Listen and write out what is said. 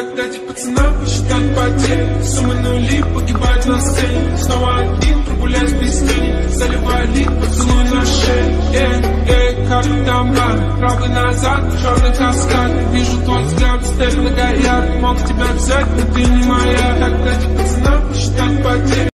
Когда эти пацаны посчитать потери Суммы нули погибать на сцене. Снова один прогуляюсь без тени. Заливали поцелуй на шее. Эй, эй, как там бар Правый назад, черный каскад Вижу твой взгляд, стель на горят. Мог тебя взять, но ты не моя. Когда эти пацаны посчитать потери